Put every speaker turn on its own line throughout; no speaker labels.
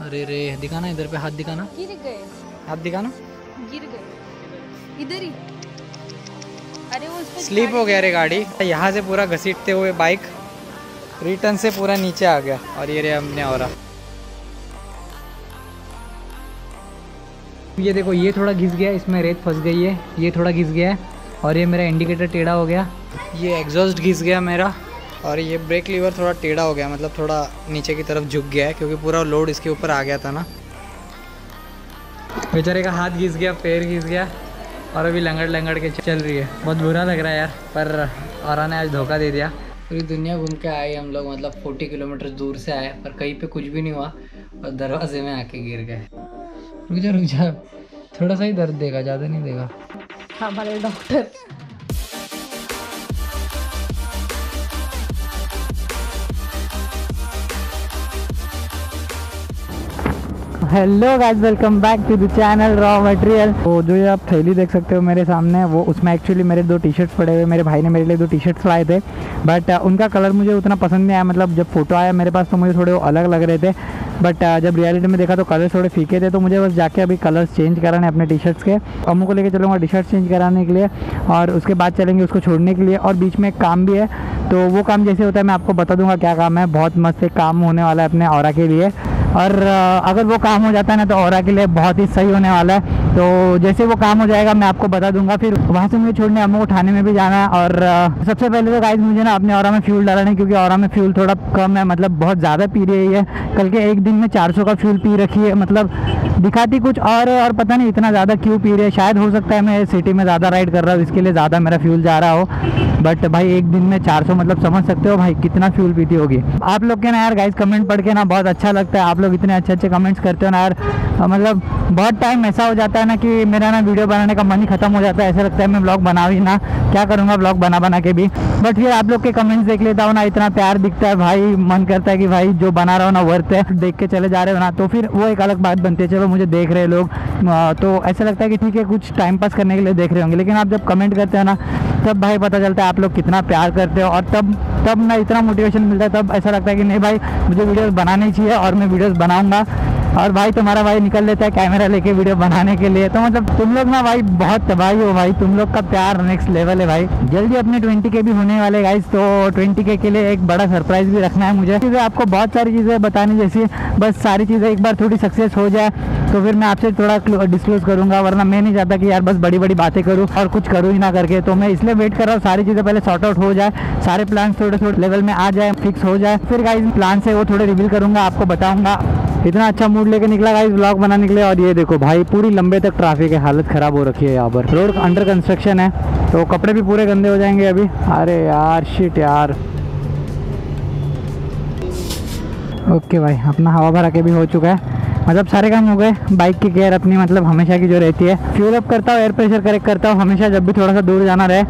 अरे रे दिखाना इधर पे हाथ दिखाना।
गिर गए।
हाथ दिखाना।
गिर गए। इधर ही। अरे वो
स्लीप हो गया रे गाड़ी। यहाँ से पूरा घसीटते हुए बाइक रिटर्न से पूरा नीचे आ गया। और ये रे हमने और ये देखो ये थोड़ा घिस गया इसमें रेत फंस गई है। ये थोड़ा घिस गया है। और ये मेरा इंडिकेटर टेढ़ा हो गया। ये एग्जॉस्ट घिस गया मेरा। और ये ब्रेक लीवर थोड़ा टेढ़ा हो गया मतलब थोड़ा नीचे की तरफ़ झुक गया है, क्योंकि पूरा लोड इसके ऊपर आ गया था ना। बेचारे का हाथ घिस गया, पैर घिस गया, और अभी लंगड़ लंगड़ के चल रही है। बहुत बुरा लग रहा है यार, पर औरा ने आज धोखा दे दिया। पूरी दुनिया घूम के आए हम लोग मतलब 40 किलोमीटर दूर से आए, पर कहीं पे कुछ भी नहीं हुआ, और दरवाजे में आके गिर गए। रुक जा रुक जा, थोड़ा सा ही दर्द देगा, ज़्यादा नहीं देगा।
हमारे doctor
hello guys welcome back to the channel raw material तो जो ये आप थैली देख सकते हो मेरे सामने, वो उसमें एक्चुअली मेरे दो टी शर्ट्स पड़े हुए, मेरे भाई ने मेरे लिए दो टी शर्ट्स लाए थे। बट उनका कलर मुझे उतना पसंद नहीं आया मतलब जब फ़ोटो आया मेरे पास तो मुझे थोड़े वो अलग लग रहे थे। बट जब रियलिटी में देखा तो कलर थोड़े फीके थे तो मुझे बस जाके अभी कलर्स चेंज कराने अपने टी शर्ट्स के। अम्मू को लेके चलूँगा टी शर्ट चेंज कराने के लिए, और उसके बाद चलेंगे उसको छोड़ने के लिए। और बीच में एक काम भी है तो वो काम जैसे होता है, मैं आपको बता दूँगा क्या काम है। बहुत मस्त एक काम होने वाला है अपने और के लिए। और अगर वो काम हो जाता है ना तो और के लिए बहुत ही सही होने वाला है। तो जैसे वो काम हो जाएगा, मैं आपको बता दूँगा। फिर वहाँ से मुझे छोड़ने अम्मू को उठाने में भी जाना है। और सबसे पहले तो गाइज़ मुझे ना अपने और में फ्यूल डालना है, क्योंकि और में फ्यूल थोड़ा कम है मतलब बहुत ज़्यादा पी रही है कल के एक दिन में 400 का फ्यूल पी रखी है मतलब दिखाती कुछ और है, और पता नहीं इतना ज़्यादा क्यों पी रही है। शायद हो सकता है मैं सिटी में ज़्यादा राइड कर रहा हूँ, इसके लिए ज़्यादा मेरा फ्यूल जा रहा हो। बट भाई, एक दिन में 400 मतलब समझ सकते हो भाई, कितना फ्यूल पीती होगी। आप लोग के ना यार गाइस कमेंट पढ़ के ना बहुत अच्छा लगता है। आप लोग इतने अच्छे अच्छे कमेंट्स करते हो ना यार मतलब बहुत टाइम ऐसा हो जाता है ना कि मेरा ना वीडियो बनाने का मन ही खत्म हो जाता है। ऐसा लगता है मैं ब्लॉग बना ही ना, क्या करूँगा ब्लॉग बना बना के भी? बट फिर आप लोग के कमेंट्स देख लेता हूँ ना, इतना प्यार दिखता है भाई, मन करता है कि भाई जो बना रहा हो ना वर्थ है। देख के चले जा रहे हो ना तो फिर वो एक अलग बात बनती है, चलो मुझे देख रहे लोग। तो ऐसा लगता है कि ठीक है, कुछ टाइम पास करने के लिए देख रहे होंगे। लेकिन आप जब कमेंट करते हो ना, तब भाई पता चलता है आप लोग कितना प्यार करते हो और तब तब ना इतना मोटिवेशन मिलता है, तब ऐसा लगता है कि नहीं भाई, मुझे वीडियोस बनानी चाहिए और मैं वीडियोस बनाऊँगा। और भाई तुम्हारा भाई निकल लेता है कैमरा लेके वीडियो बनाने के लिए। तो मतलब तुम लोग ना भाई बहुत तबाही हो भाई। तुम लोग का प्यार नेक्स्ट लेवल है भाई। जल्दी अपने 20 के भी होने वाले गाइज़ तो 20 के के लिए एक बड़ा सरप्राइज़ भी रखना है मुझे। क्योंकि आपको बहुत सारी चीज़ें बतानी जैसी बस सारी चीज़ें एक बार थोड़ी सक्सेस हो जाए तो फिर मैं आपसे थोड़ा डिस्क्लोज करूँगा, वरना मैं नहीं चाहता कि यार बस बड़ी बड़ी बातें करूँ और कुछ करूँ ही ना करके। तो मैं इसलिए वेट कर रहा हूँ, सारी चीज़ें पहले सॉर्ट आउट हो जाए, सारे प्लान थोड़े थोड़े लेवल में आ जाए फिक्स हो जाए। फिर गाइज़ प्लान से वो थोड़े रिवील करूँगा, आपको बताऊँगा। इतना अच्छा मूड लेके निकला गाइस ब्लॉग बनाने के लिए। और ये देखो भाई, पूरी लंबे तक ट्रैफ़िक है, हालत खराब हो रखी है यहाँ पर। रोड अंडर कंस्ट्रक्शन है तो कपड़े भी पूरे गंदे हो जाएँगे अभी। अरे यार शिट यार। ओके भाई, अपना हवा भरा के भी हो चुका है। मतलब सारे काम हो गए बाइक की केयर अपनी मतलब हमेशा की जो रहती है। फ्यूल अप करता हूँ एयर प्रेशर करेक्ट करता हूँ, हमेशा जब भी थोड़ा सा दूर जाना रहे।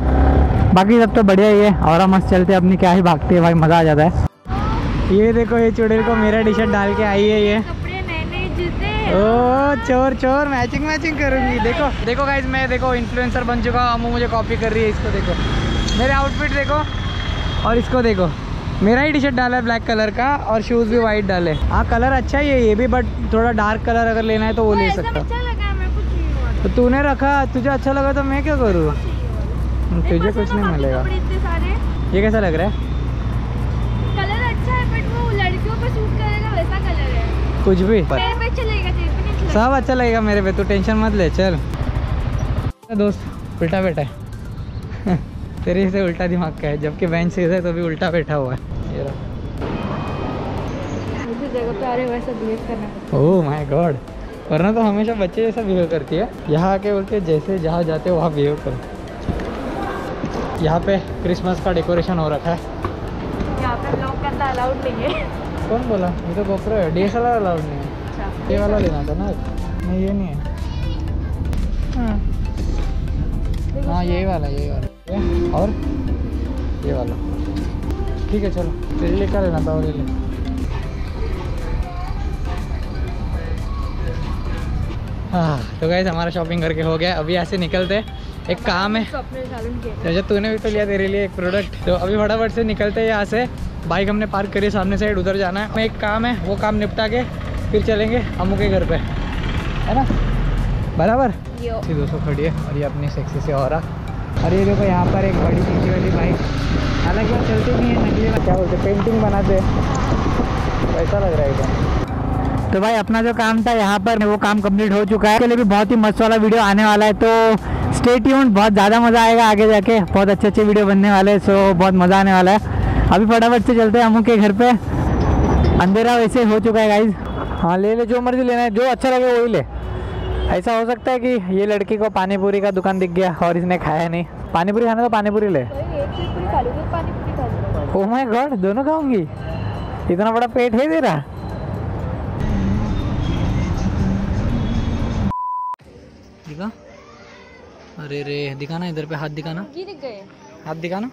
बाकी सब तो बढ़िया ही है, और मस्त चलते अपनी क्या ही भागती है भाई, मज़ा आ जाता है। ये देखो ये चुड़ैल को मेरा टी शर्ट डाल के आई है ये। ओ चोर चोर मैचिंग मैचिंग करूँगी। देखो देखो गाइज़ मैं देखो इन्फ्लुएंसर बन चुका हूँ। अम्मू मुझे कॉपी कर रही है इसको देखो। मेरे आउटफिट देखो और इसको देखो। मेरा ही टी शर्ट डाला है ब्लैक कलर का और शूज़ भी वाइट डाले। हाँ कलर अच्छा ही है ये भी बट थोड़ा डार्क कलर अगर लेना है तो वो ले सकता।
अच्छा
तो तूने रखा तुझे अच्छा लगा तो मैं क्या करूँ? तुझे कुछ नहीं मिलेगा। ये कैसा लग रहा है
कलर अच्छा है बट वो लड़कियों पे सूट करेगा वैसा कलर है
कुछ भी।
मेरे पे चलेगा तेरे पे नहीं चलेगा
सब अच्छा लगेगा मेरे पे तू टेंशन मत ले चल। दोस्त उल्टा बैठा है। तेरे से उल्टा दिमाग का है जबकि बेंच सीधा है तो भी उल्टा बैठा हुआ है। ओह माय गॉड वरना तो हमेशा बच्चे जैसा बिहेव करती है। यहाँ आके बोलते जैसे जहाँ जाते वहाँ बिहेव करो। यहाँ पे क्रिसमस का डेकोरेशन हो रखा है।
यहाँ पे ब्लॉग करना अलाउड नहीं है।
कौन बोला ये तो गोप्रो है D S L R allowed नहीं है।
अच्छा।
ये वाला लेना था ना? नहीं ये नहीं है। हाँ। यही वाला यही वाला। और? ये वाला। ठीक है चलो। तेरे लिए क्या लेना था और ये ले। हाँ तो गैस हमारा शॉपिंग करके हो गया। अभी ऐसे निकलते हैं। एक काम है।
के
तो जब तूने भी तो लिया तेरे लिए एक प्रोडक्ट तो अभी फटाफट से निकलते हैं यहाँ से। बाइक हमने पार्क करी है सामने साइड उधर जाना है। एक काम है वो काम निपटा के फिर चलेंगे अम्मू के घर पे। है ना? बराबर?
यो।
दो सौ खड़ी है। और ये अपनी सेक्सी से और और ये देखो यहाँ पर एक बड़ी नीचे वाली बाइक हालाँकि वो चलती नहीं है नकली में क्या बोलते पेंटिंग बनाते हैं। ऐसा लग रहा है एकदम तो भाई अपना जो काम था यहाँ पर वो काम कंप्लीट हो चुका है। इसके लिए भी बहुत ही मस्त वाला वीडियो आने वाला है। तो स्टेट ट्यून बहुत ज़्यादा मज़ा आएगा आगे जाके। बहुत अच्छे अच्छे वीडियो बनने वाले हैं सो बहुत मज़ा आने वाला है। अभी फटाफट से चलते हैं अमू के घर पे। अंधेरा वैसे हो चुका है गाइज़ हाँ ले ले जो मर्ज़ी लेना है जो अच्छा लगे वही ले। ऐसा हो सकता है कि ये लड़की को पानी पूरी का दुकान दिख गया और इसने खाया नहीं। पानी पूरी खाना तो पानी पूरी ले
एक चीज़ पूरी खा लूँगी पानी पूरी खा लूँगी
ओ माय गॉड दोनों खाऊँगी। इतना बड़ा पेट है तेरा। दिखा। अरे रे दिखाना इधर पे हाथ दिखाना।
गिर गए।
हाथ दिखाना।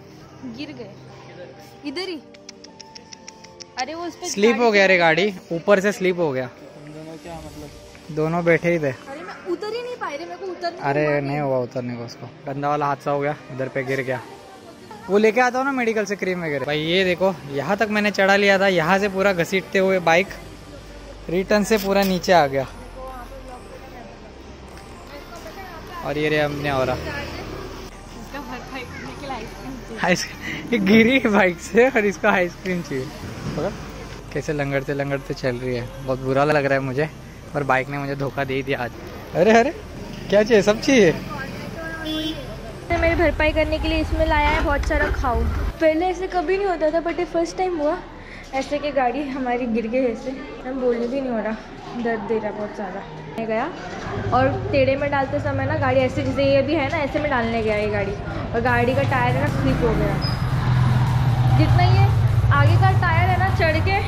गिर गए। इधर ही। अरे वो उस
स्लीप हो गया रे गाड़ी। ऊपर से स्लीप हो गया। दोनों बैठे ही थे।
अरे मैं उतर ही नहीं पाई रे मेरे को उतर
अरे नहीं हुआ उतरने को उसको। गंदा वाला हादसा हो गया इधर पे गिर गया। वो लेके आता हूँ ना मेडिकल से क्रीम वगैरह। भाई ये देखो यहाँ तक मैंने चढ़ा लिया था यहाँ से पूरा घसीटते हुए बाइक रिटर्न से पूरा नीचे आ गया। और ये रे हमने और
आइसक्रीम
ये गिरी बाइक से और इसको आइसक्रीम चाहिए। कैसे लंगड़ते लंगड़ते चल रही है। बहुत बुरा लग रहा है मुझे। और बाइक ने मुझे धोखा दे दिया आज। अरे अरे, क्या चाहिए? सब चाहिए?
मेरी भरपाई करने के लिए इसमें लाया है बहुत सारा खाऊ। पहले ऐसे कभी नहीं होता था बट ये फ़र्स्ट टाइम हुआ। ऐसे कि गाड़ी हमारी गिर गई ऐसे। हम बोलने भी नहीं हो रहा। दर्द दे रहा बहुत ज़्यादा। मैं गया। और टेढ़े में डालते समय ना गाड़ी ऐसे, जैसे ये भी है ना, ऐसे में डालने गया ये गाड़ी। और गाड़ी का टायर है ना स्लिप हो गया। जितना ये आगे का टायर है ना, चढ़ के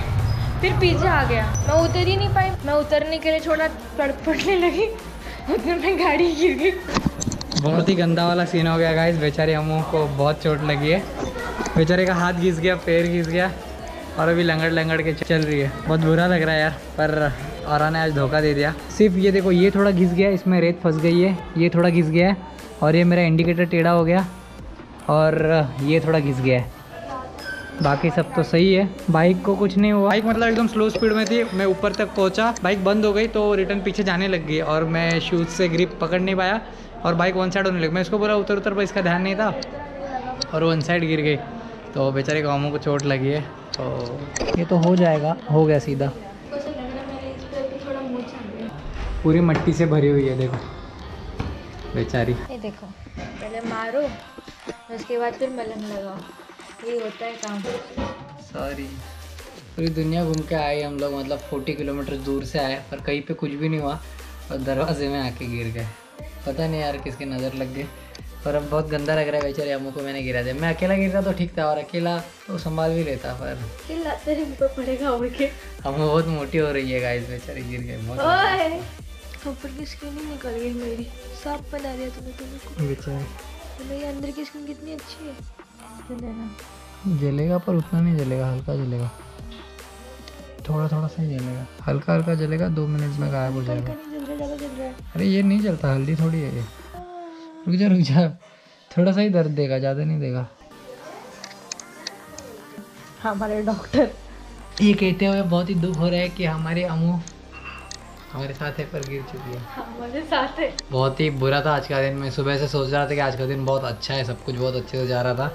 फिर पीछे आ गया। मैं उतर ही नहीं पाई। मैं उतरने के लिए छोड़ा पड़ पड़ने लगी। उधर में गाड़ी गिर गई।
बहुत ही गंदा वाला सीन हो गया गाइस बेचारे अमू को बहुत चोट लगी है। बेचारे का हाथ घिस गया, पैर घिस गया और अभी लंगड़ लंगड़ के चल रही है। बहुत बुरा लग रहा है यार, पर और ने आज धोखा दे दिया। सिर्फ़ ये देखो, ये थोड़ा घिस गया, इसमें रेत फंस गई है, ये थोड़ा घिस गया है और ये मेरा इंडिकेटर टेढ़ा हो गया और ये थोड़ा घिस गया है। बाकी सब तो सही है। बाइक को कुछ नहीं हुआ। बाइक मतलब एकदम स्लो स्पीड में थी। मैं ऊपर तक पहुँचा। बाइक बंद हो गई तो रिटर्न पीछे जाने लग गई और मैं शूज़ से ग्रिप पकड़ नहीं पाया और बाइक वन साइड होने लगी। मैं इसको बोला उतर उतर पर इसका ध्यान नहीं था। और वन साइड गिर गई। तो बेचारे गाँवों को चोट लगी है। तो ये तो हो जाएगा। हो गया सीधा। पूरी मट्टी से भरी हुई है देखो। बेचारी।
ये देखो। पहले मारो उसके बाद फिर मलहम लगाओ। ये होता है काम।
सॉरी पूरी दुनिया घूम के आए हम लोग मतलब 40 किलोमीटर दूर से आए पर कहीं पे कुछ भी नहीं हुआ और दरवाजे में आके गिर गए। पता नहीं यार किसकी नज़र लग गई पर अब बहुत गंदा लग रहा है बेचारे अम्मू को मैंने गिरा दिया। मैं अकेला गिरता तो ठीक था और अकेला तो संभाल भी लेता पर
चिल्लाते रहे पड़ेगा के
अम्मू बहुत मोटी हो रही है गाइस बेचारी गिर गए
ऊपर की स्किन ही निकल गई मेरी। साफ़ बना दिया तूने तूने
बेचारे।
तो मेरी अंदर की स्किन कितनी अच्छी है। लेना।
जलेगा पर उतना नहीं जलेगा हल्का जलेगा। थोड़ा थोड़ा सा ही जलेगा। हल्का हल्का जलेगा दो मिनट में गायब हो जाएगा। अरे ये नहीं चलता हल्दी थोड़ी है ये। रुक जा रुक जा। थोड़ा सा ही दर्द देगा ज़्यादा नहीं देगा।
हमारे डॉक्टर।
ये कहते हुए बहुत ही दुख हो रहा है कि हमारे अमू हमारे साथ है पर गिर चुकी है।
हमारे साथ है।
बहुत ही बुरा था आज का दिन। मैं सुबह से सोच रहा था कि आज का दिन बहुत अच्छा है सब कुछ बहुत अच्छे से जा रहा था।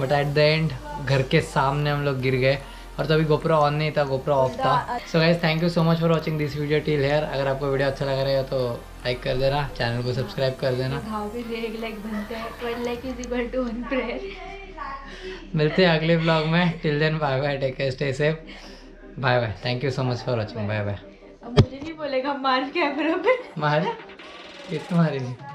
बट एट द एंड घर के सामने हम लोग गिर गए और तभी गोप्रो ऑन नहीं था गोप्रो ऑफ़ था। So guys thank you so much for watching this video till here अगर आपको वीडियो अच्छा लग रहा है तो लाइक कर देना चैनल को सब्सक्राइब कर देना। मिलते हैं अगले ब्लॉग में। Till then bye bye take care stay safe bye bye thank you so much for watching bye bye
बोलेगा मार कैमरा पे
मार? तुम्हारे मारेगी।